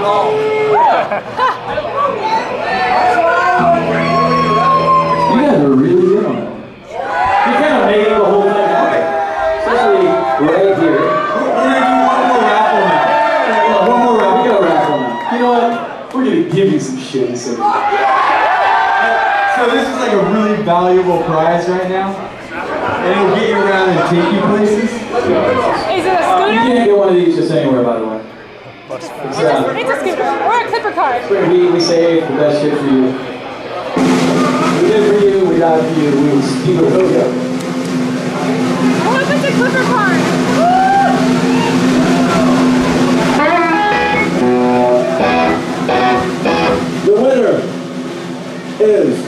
You guys are really good on that. You kind of made the whole thing happen. Especially right here. We're gonna do one more raffle now. One more round. We got a raffle now. You know what? We're gonna give you some shit. So. So this is like a really valuable prize right now. And it'll get you around and take you places. Is it a You can't get one of these just anywhere, by the way. It's, uh, It's a scooter. Or a clipper card. we, we save the best shit for you. We did for you, we got for you, we will keep it hooked up. Oh, it's a clipper card. The winner is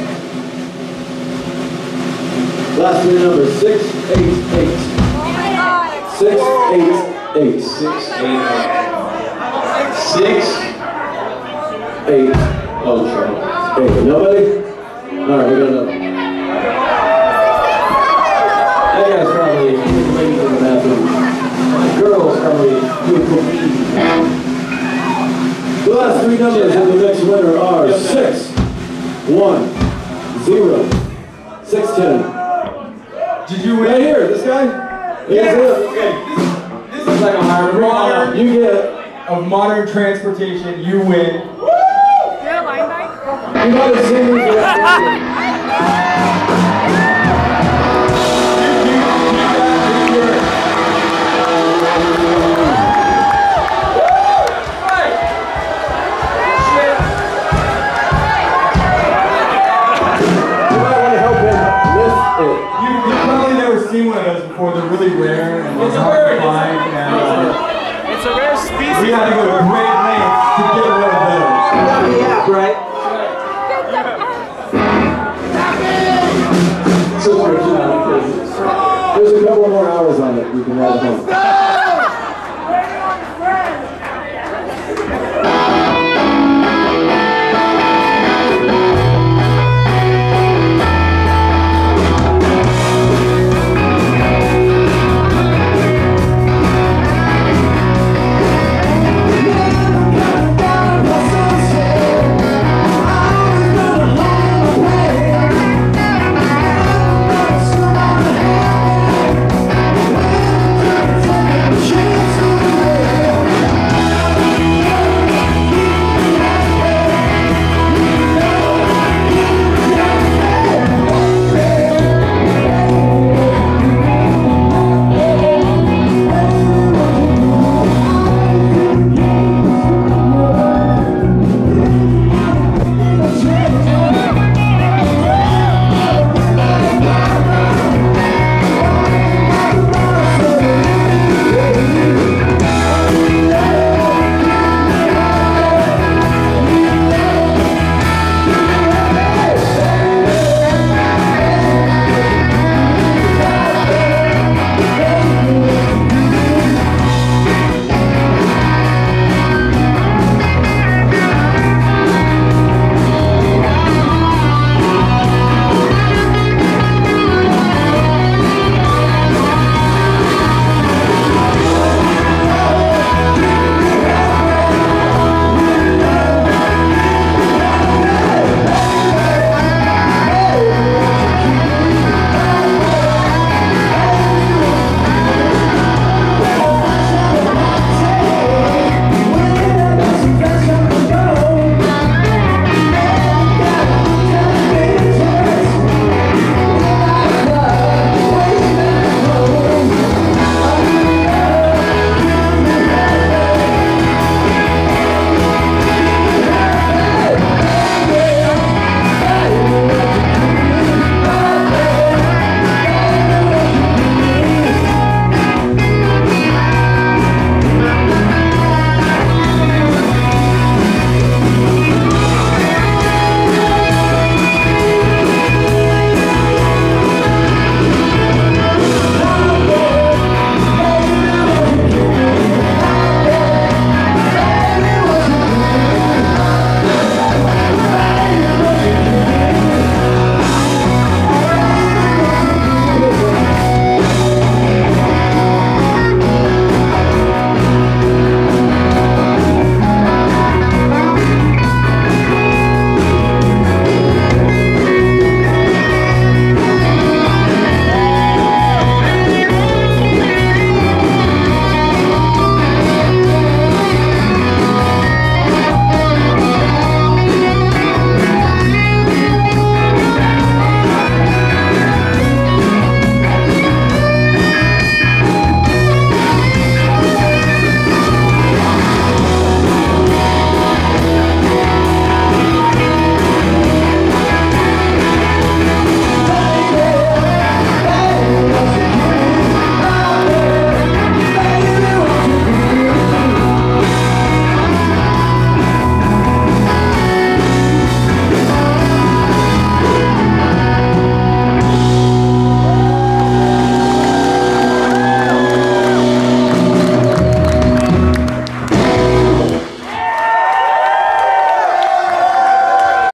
last three numbers six eight eight Oh my god. six eight eight Six, eight, six, eight oh, sure. eight. Nobody? All right, we got another. That guy's probably, ladies in the bathroom. The girl's probably. The last three numbers of the next winner are six one zero six ten. Did you Right win? here, this guy. Yes, Okay. This, this is like a modern You get. Of modern transportation. You win. You got a Lime bike? You might have seen these last year. You might want to help him lift it. You, you've probably never seen one of those before. They're really rare and it's hard to find. It's a rare species. we had to go to great lengths to get one of those. Right. So, we're doing There's a couple more hours on it. You can ride home.